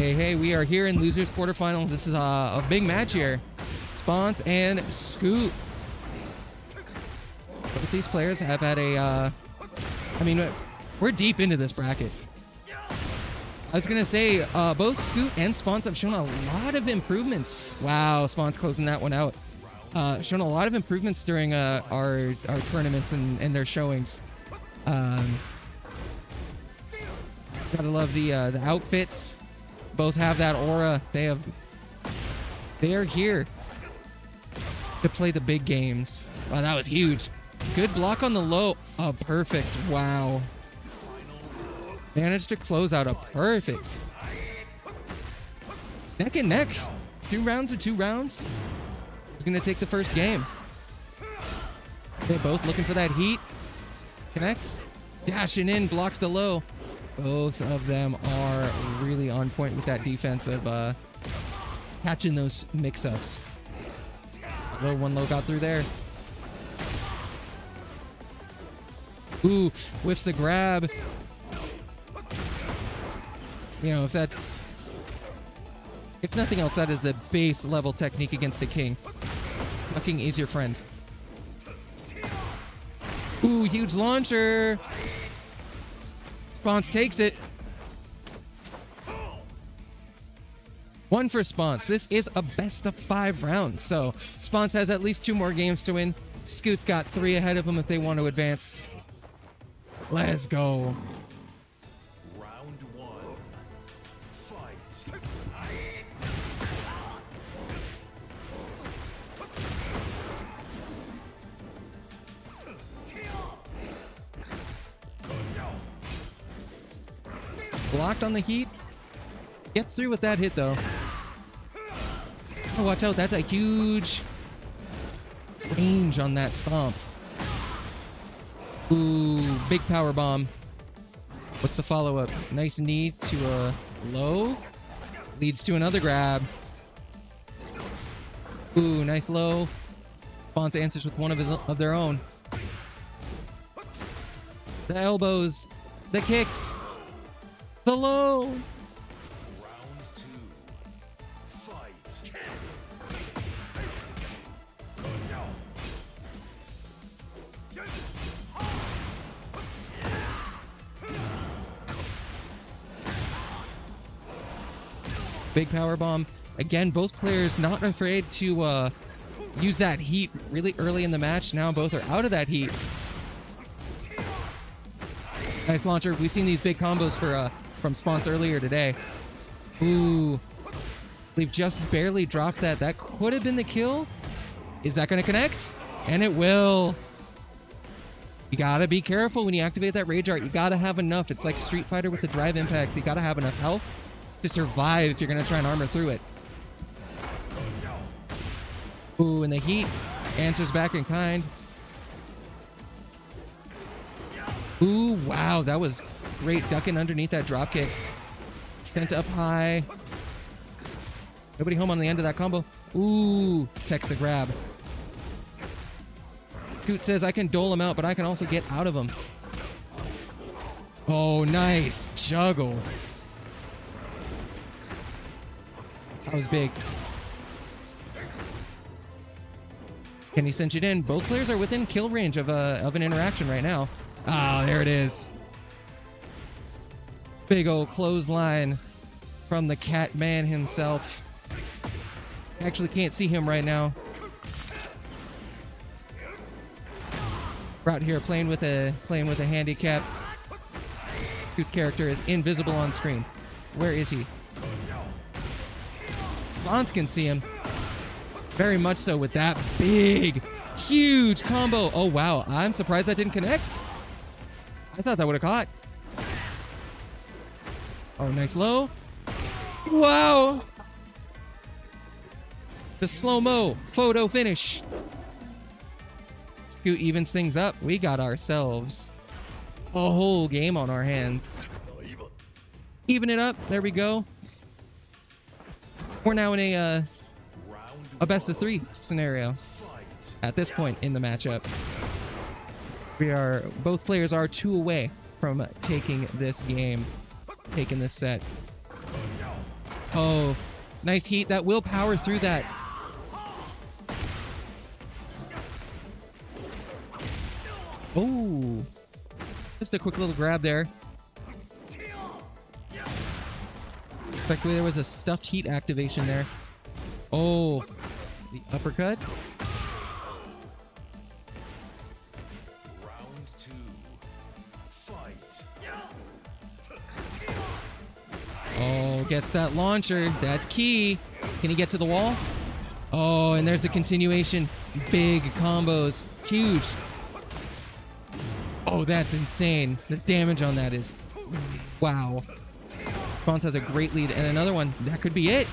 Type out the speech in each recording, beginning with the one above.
Hey, hey, we are here in losers quarterfinal. This is uh, a big match here. Sponce and. Both these players have had a, uh, I mean, we're deep into this bracket. I was gonna say, uh, both Scoot and Sponce have shown a lot of improvements. Wow, Sponce closing that one out. Uh, shown a lot of improvements during uh, our our tournaments and, and their showings. Um, gotta love the uh, the outfits. Both have that aura. They have. They are here to play the big games. Wow, that was huge. Good block on the low. Oh, perfect. Wow. Managed to close out a perfect. Neck and neck. Two rounds or two rounds. Who's going to take the first game? They're both looking for that heat. Connects. Dashing in, blocked the low. Both of them are really on point with that defense of uh, catching those mix-ups. Low one low got through there. Ooh, whiffs the grab. You know, if that's... If nothing else, that is the base level technique against the king. Fucking is your friend. Ooh, huge launcher. Sponce takes it. One for Sponce. This is a best of five round, so Sponce has at least two more games to win. Scoot's got three ahead of him if they want to advance. Let's go. Blocked on the heat. Gets through with that hit though. Oh, watch out. That's a huge range on that stomp. Ooh, big power bomb. What's the follow up? Nice knee to a low. Leads to another grab. Ooh, nice low. Sponce answers with one of, his, of their own. The elbows. The kicks. Fight. Big power bomb. Again, both players not afraid to uh, use that heat really early in the match. Now both are out of that heat. Nice launcher. We've seen these big combos for uh, from Sponce earlier today. Ooh. we've just barely dropped that. That could have been the kill. Is that going to connect? And it will. You gotta be careful when you activate that rage art. You gotta have enough. It's like Street Fighter with the drive impacts. You gotta have enough health to survive if you're gonna try and armor through it. Ooh, and the heat answers back in kind. Ooh, wow, that was great ducking underneath that drop kick. Sent up high. Nobody home on the end of that combo. Ooh, techs the grab. Coot says I can dole him out, but I can also get out of him. Oh, nice. Juggle. That was big. Can he cinch it in? Both players are within kill range of, a, of an interaction right now. Ah, there it is. Big old clothesline from the cat man himself. Actually can't see him right now. We're out here playing with a playing with a handicap whose character is invisible on screen. Where is he? Lance can see him. Very much so with that big, huge combo. Oh, wow. I'm surprised that didn't connect. I thought that would have caught. Oh, nice low. Wow. The slow-mo photo finish. Scoot evens things up. We got ourselves a whole game on our hands. Even it up. There we go. We're now in a uh, a best of three scenario at this point in the matchup. We are both players are two away from taking this game, taking this set. Oh, nice heat. That will power through that. Oh, just a quick little grab there. Like there was a stuffed heat activation there. Oh, the uppercut. Gets that launcher. That's key. Can he get to the wall? Oh, and there's the continuation. Big combos. Huge. Oh, that's insane. The damage on that is wow. Sponce has a great lead, and another one. That could be it.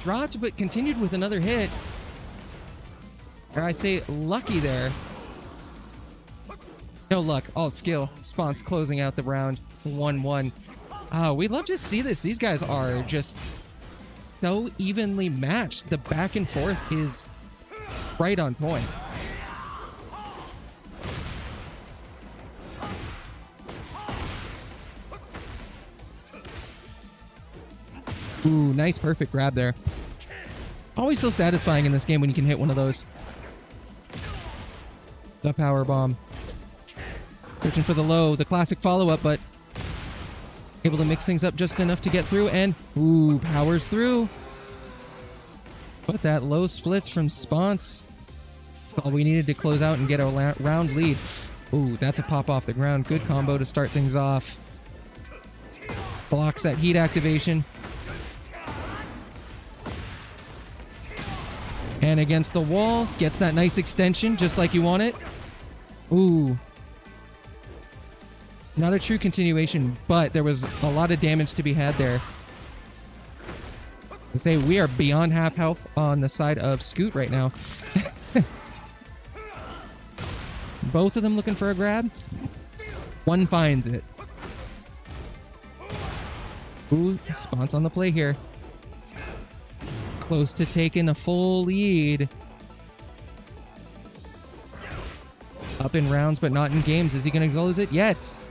Dropped, but continued with another hit. Or I say lucky there. No luck, all skill. Sponce closing out the round 1-1. Oh, we love to see this. These guys are just so evenly matched. The back and forth is right on point. Ooh, nice perfect grab there. Always so satisfying in this game when you can hit one of those. The power bomb. Searching for the low, the classic follow-up, but able to mix things up just enough to get through, and ooh, powers through. But that low splits from Sponce. All we needed to close out and get a round lead. Ooh, that's a pop off the ground. Good combo to start things off. Blocks that heat activation. And against the wall, gets that nice extension just like you want it. Ooh. Not a true continuation, but there was a lot of damage to be had there. Say we are beyond half health on the side of Scoot right now. Both of them looking for a grab. One finds it. Ooh, Sponce on the play here. Close to taking a full lead. Up in rounds, but not in games. Is he going to close it? Yes.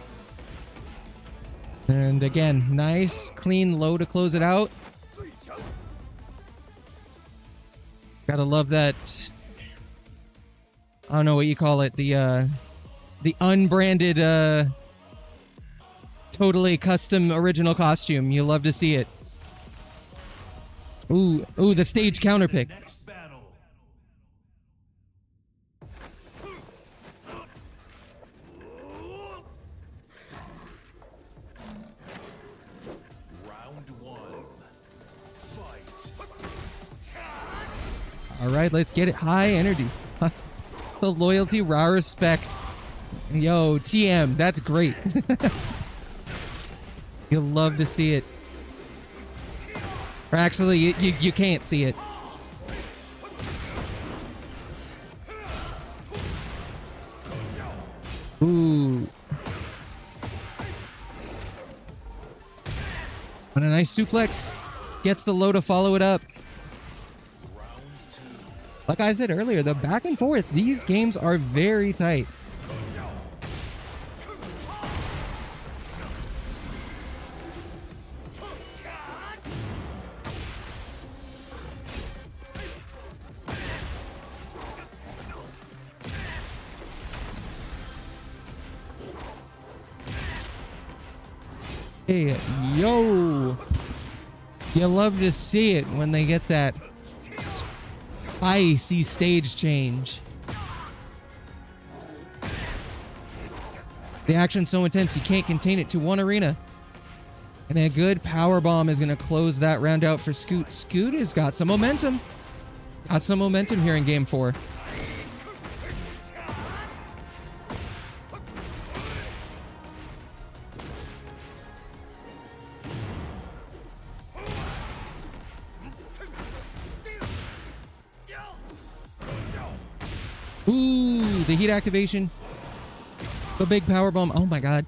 And again, nice, clean low to close it out. Gotta love that. I don't know what you call it. The uh, the unbranded, uh, totally custom original costume. You love to see it. Ooh, ooh, the stage counter pick. All right, let's get it. High energy. the loyalty, raw respect. Yo, TM, that's great. You'll love to see it. Or actually, you, you, you can't see it. Ooh. On a nice suplex. Gets the low to follow it up. Like I said earlier, the back and forth, these games are very tight. Hey, yo! You love to see it when they get that spicy stage change. The action's so intense you can't contain it to one arena. And a good power bomb is going to close that round out for Scoot. Scoot has got some momentum. Got some momentum here in game four. Activation. The big power bomb. Oh my god.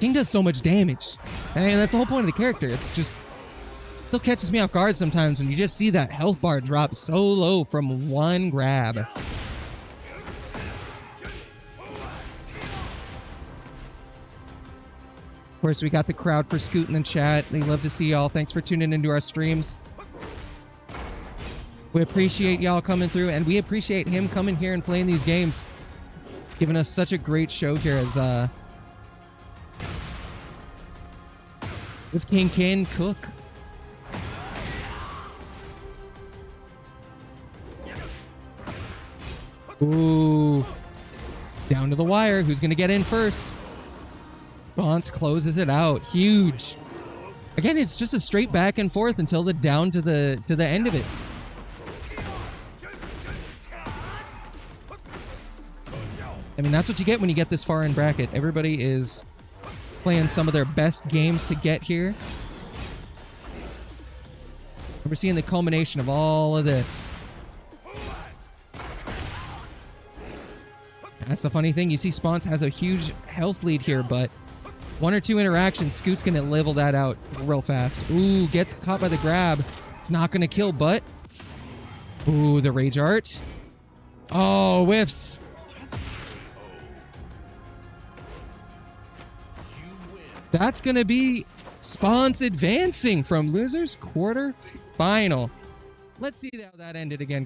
King does so much damage. And that's the whole point of the character. It's just still catches me off guard sometimes when you just see that health bar drop so low from one grab. Of course, we got the crowd for Scoot in the chat. They love to see y'all. Thanks for tuning into our streams. We appreciate y'all coming through, and we appreciate him coming here and playing these games, giving us such a great show here as uh, this King can cook. Ooh, down to the wire. Who's gonna get in first? Sponce closes it out. Huge. Again, it's just a straight back and forth until the down to the to the end of it. Mean, that's what you get when you get this far in bracket. Everybody is playing some of their best games to get here. And we're seeing the culmination of all of this. That's the funny thing. You see Sponce has a huge health lead here, but one or two interactions, Scoot's going to level that out real fast. Ooh, gets caught by the grab. It's not going to kill, but... Ooh, the Rage Art. Oh, whiffs. That's going to be Sponce advancing from losers quarter final. Let's see how that ended again.